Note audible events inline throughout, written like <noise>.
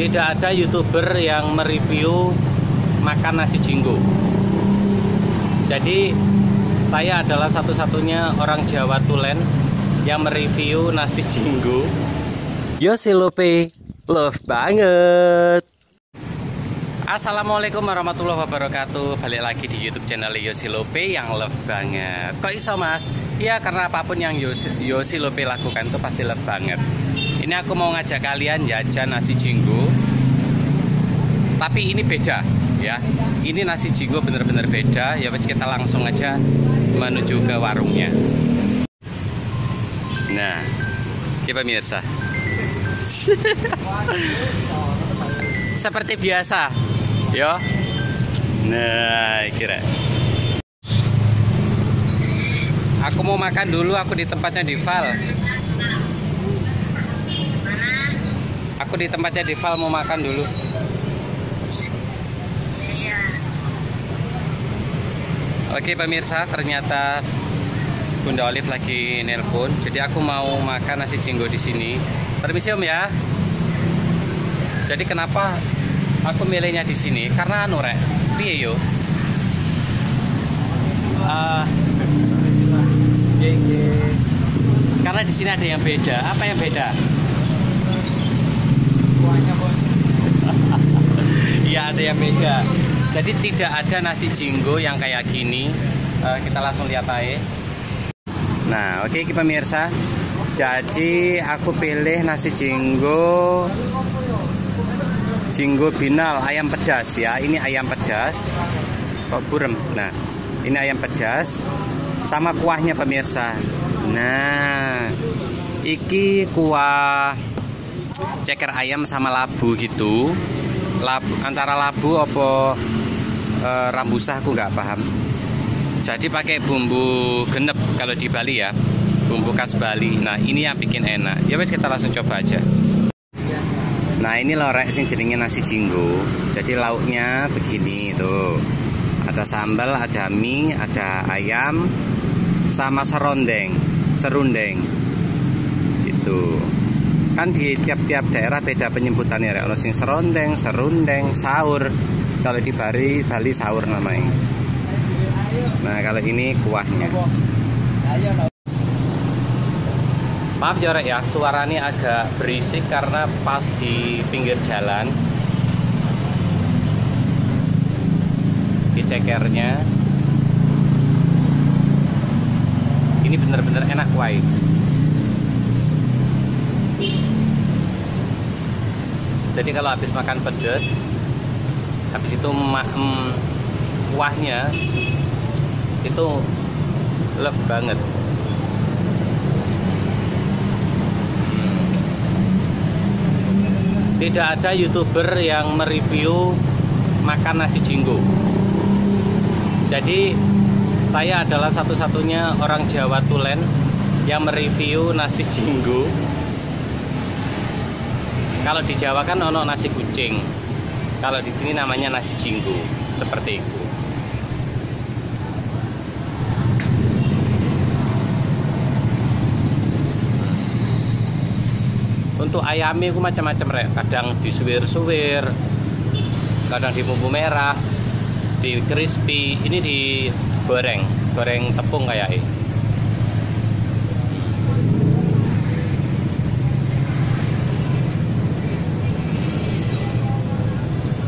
tidak ada youtuber yang mereview makan nasi jinggo. Jadi saya adalah satu-satunya orang Jawa Tulen yang mereview nasi jinggo. Yosilope love banget. Assalamualaikum warahmatullahi wabarakatuh. Balik lagi di youtube channel Yosilope yang love banget. Kok iso mas? Ya karena apa pun yang Yosilope lakukan itu pasti love banget Ini aku mau ngajak kalian jajan nasi jinggo. Tapi ini beda ya. Ini nasi jinggo bener-bener beda. Ya wes kita langsung aja menuju ke warungnya. Nah, kita pemirsa. <laughs> Seperti biasa ya. Nah kira. Aku mau makan dulu aku di tempatnya di Val aku di tempatnya di Val mau makan dulu. Oke pemirsa ternyata Bunda Olive lagi nelpon. Jadi aku mau makan nasi jinggo di sini. Permisi om ya. Jadi kenapa aku milihnya di sini? Karena anu rek. Piye yo? Uh, karena di sini ada yang beda. Apa yang beda kuahnya bos. <laughs> Iya ada yang beda jadi tidak ada nasi jinggo yang kayak gini. Uh, kita langsung lihat aja. Nah oke okay, pemirsa. Jadi aku pilih nasi jinggo jinggo binal ayam pedas ya. Ini ayam pedas. Kok burem? Nah ini ayam pedas sama kuahnya pemirsa. Nah iki kuah ceker ayam sama labu gitu labu, antara labu apa e, rambusah aku nggak paham jadi pakai bumbu genep kalau di Bali ya bumbu khas Bali nah ini yang bikin enak ya wes kita langsung coba aja Nah ini lorek sing jenenge nasi jinggo. Jadi lauknya begini tuh. Ada sambal, ada mie, ada ayam, sama serondeng, serundeng. Gitu. Kan di tiap-tiap daerah beda penyebutannya ya. Kalau sing serondeng, serundeng, sahur. Kalau di Bali, Bali sahur namanya. Nah kalau ini kuahnya. Maaf jorek ya, suara ini agak berisik karena pas di pinggir jalan. Di cekernya. Ini bener-bener enak kuai. Jadi kalau habis makan pedas, habis itu mm, kuahnya itu love banget. tidak ada youtuber yang mereview makan nasi jinggo jadi saya adalah satu-satunya orang Jawa Tulen yang mereview nasi jinggo kalau di Jawa kan ono nasi kucing. Kalau di sini namanya nasi jinggo seperti itu. Untuk ayamnya aku macam-macam rek. Kadang disuwir-suwir kadang di bumbu merah di crispy ini di goreng goreng tepung kayak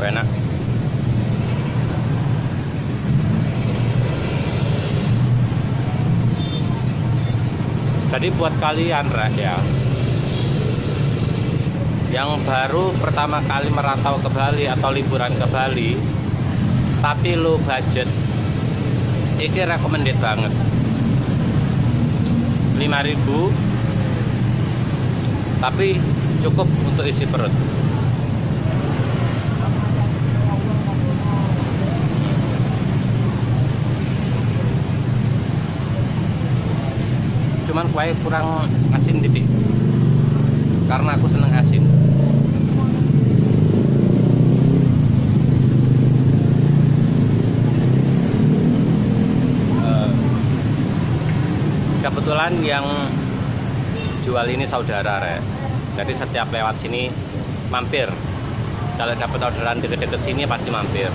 enak. Jadi buat kalian rek ya. Yang baru pertama kali merantau ke Bali atau liburan ke Bali tapi lo budget ini recommended banget. 5000 tapi cukup untuk isi perut cuman kue kurang asin titik. Karena aku seneng asin. Kebetulan yang jual ini saudara re jadi setiap lewat sini mampir. Kalau dapat orderan deket-deket sini pasti mampir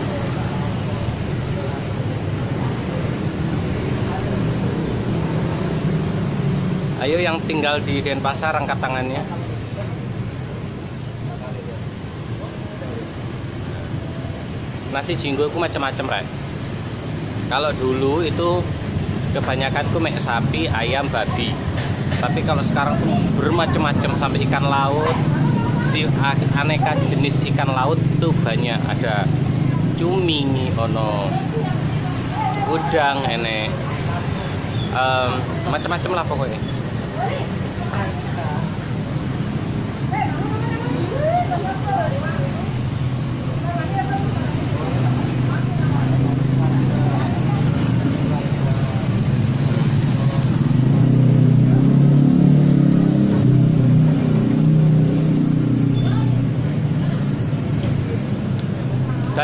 ayo yang tinggal di Denpasar angkat tangannya. Nasi jinggo itu macam-macam right? kalau dulu itu kebanyakan mek sapi ayam babi. Tapi kalau sekarang tuh bermacam-macam sampai ikan laut. Si aneka jenis ikan laut itu banyak. Ada cumi ono udang enek. Um, macam-macam lah pokoknya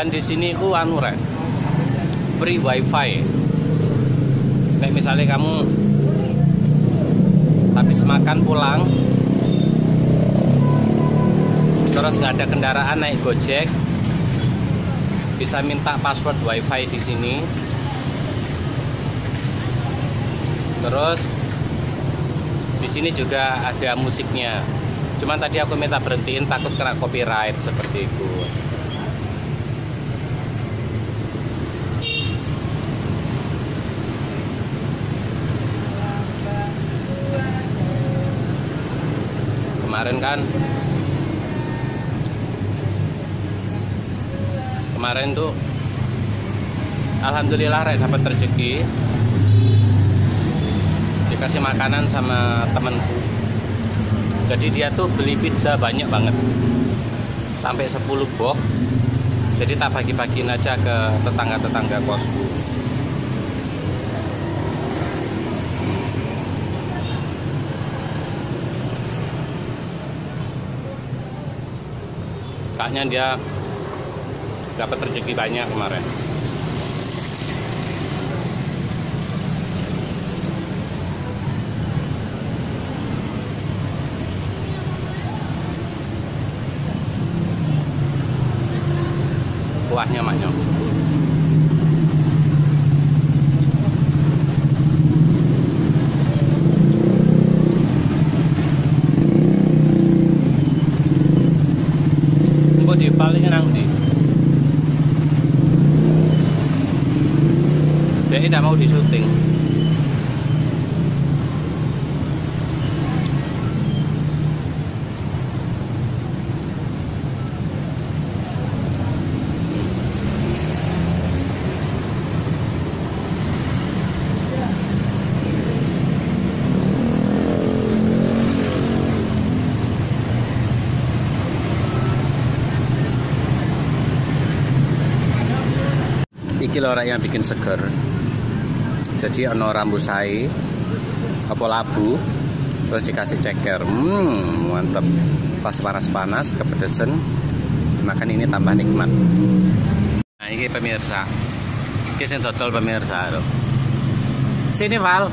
dan di sini ku anu free wifi. Kayak misalnya kamu habis makan pulang. Terus nggak ada kendaraan naik gojek. Bisa minta password wifi di sini. Terus di sini juga ada musiknya. Cuman tadi aku minta berhentiin takut kena copyright seperti itu kemarin kan. Kemarin tuh Alhamdulillah Rek dapat rezeki. Dikasih makanan sama temenku jadi dia tuh beli pizza banyak banget. Sampai 10 box. Jadi tak bagi-bagiin aja ke tetangga-tetangga kosku kakaknya dia dapat rezeki banyak kemarin. Kuahnya maknya di paling nang di dia tidak mau disuting lho yang bikin seger. Jadi ono rambu sai apa labu terus dikasih ceker. Hmm mantep. Pas panas-panas kepedesan makan ini tambah nikmat. Nah ini pemirsa. Ini yang total pemirsa loh sini Val.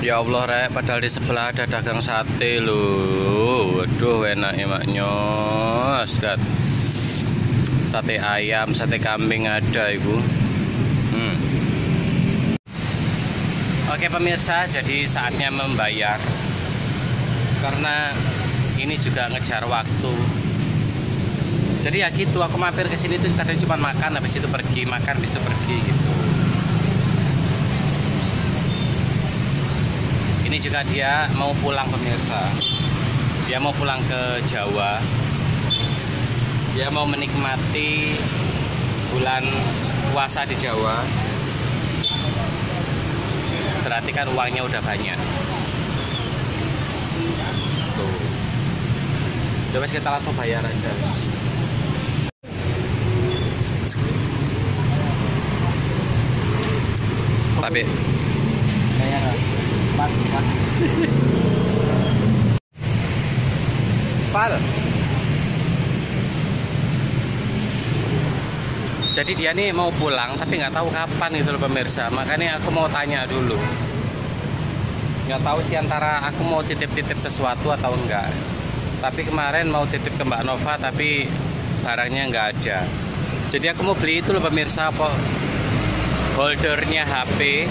Ya Allah rek, padahal di sebelah ada dagang sate loh. Waduh, enak emaknya. Asgat sate ayam, sate kambing ada ibu. Hmm. Oke pemirsa, jadi saatnya membayar karena ini juga ngejar waktu. Jadi ya gitu, aku mampir ke sini tuh kadang cuma makan, habis itu pergi, makan, habis itu pergi gitu. Ini juga dia mau pulang pemirsa. Dia mau pulang ke Jawa dia mau menikmati bulan puasa di Jawa. Berarti kan uangnya udah banyak. Tuh. Coba kita langsung bayar aja. Tapi bayar pas pas <laughs> jadi dia nih mau pulang tapi nggak tahu kapan itu loh pemirsa. Makanya aku mau tanya dulu. Nggak tahu sih antara aku mau titip-titip sesuatu atau enggak. Tapi kemarin mau titip ke Mbak Nova tapi barangnya nggak ada. Jadi aku mau beli itu loh pemirsa apa holdernya HP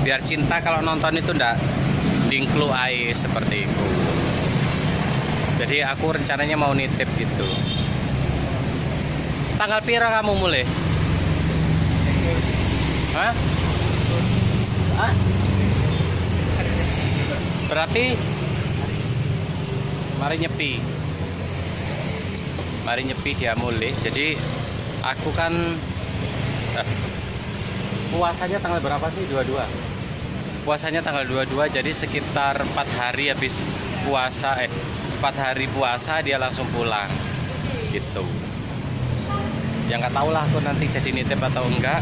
biar cinta kalau nonton itu ndak dingklu air seperti itu. Jadi aku rencananya mau nitip gitu tanggal pira kamu mulai Hah? Hah? Berarti mari nyepi. Mari nyepi dia mulai. Jadi aku kan eh, puasanya tanggal berapa sih? 22. Puasanya tanggal 22 jadi sekitar 4 hari habis puasa eh 4 hari puasa dia langsung pulang. Gitu. Ya nggak tahu lah aku nanti jadi nitip atau enggak.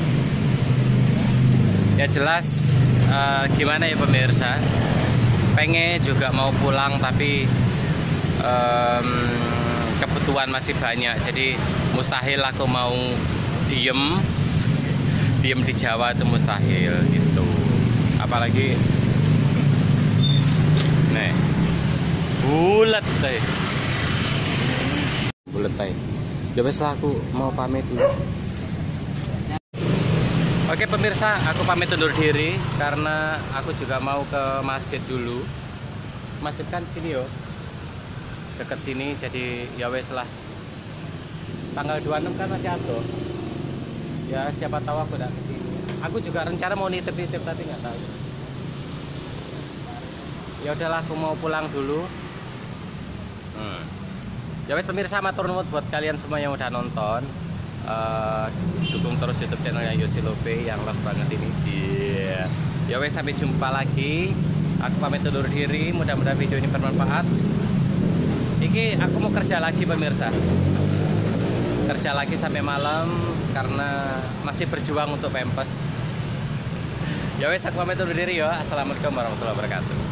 Ya jelas uh, gimana ya pemirsa? Pengen juga mau pulang tapi um, kebutuhan masih banyak. Jadi mustahil aku mau diem. Diem di Jawa itu mustahil gitu. Apalagi nih bulat deh bulat deh coba aku mau pamit dulu Oke pemirsa, aku pamit undur diri karena aku juga mau ke masjid dulu. Masjid kan sini yo. Dekat sini jadi ya wes lah. Tanggal 26 kan masih ada. Ya siapa tahu aku udah ke sini. Aku juga rencana mau nitip-nitip tapi nggak tahu. Ya udahlah aku mau pulang dulu. Hmm. Ya wes pemirsa matur nuwun buat kalian semua yang udah nonton uh, dukung terus YouTube channelnya Yosi Lope yang love banget ini Cie. Ya wes sampai jumpa lagi. Aku pamit undur diri. Mudah-mudahan video ini bermanfaat. Iki aku mau kerja lagi pemirsa. Kerja lagi sampai malam karena masih berjuang untuk pempes. Ya wes aku pamit undur diri ya. Assalamualaikum warahmatullahi wabarakatuh.